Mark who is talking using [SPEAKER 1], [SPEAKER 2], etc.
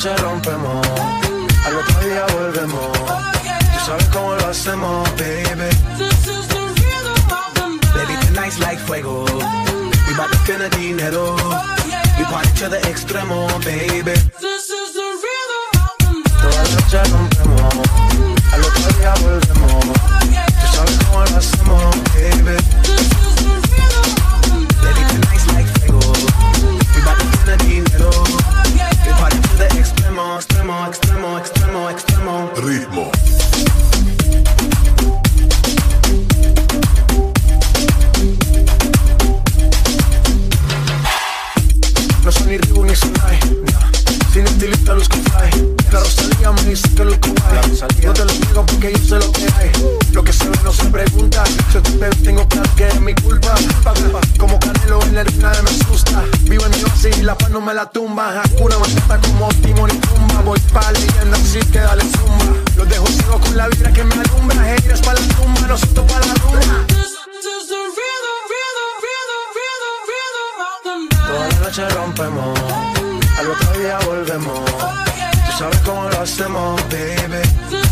[SPEAKER 1] noche rompemos, al otro día
[SPEAKER 2] volvemos. Tú sabes cómo lo hacemos, baby.
[SPEAKER 1] Baby, tonight's like fuego. We bout to spend the dinero. We party to the extremo, baby.
[SPEAKER 2] This is the rhythm of the night.
[SPEAKER 1] Toda la noche rompemos, al otro día volvemos. La paz no me la tumba. Hakuna Matata como Timon y Pumba. Voy pa' leyenda así que dale noche rompemos. Al otro día volvemos. Tú sabes cómo lo hacemos, baby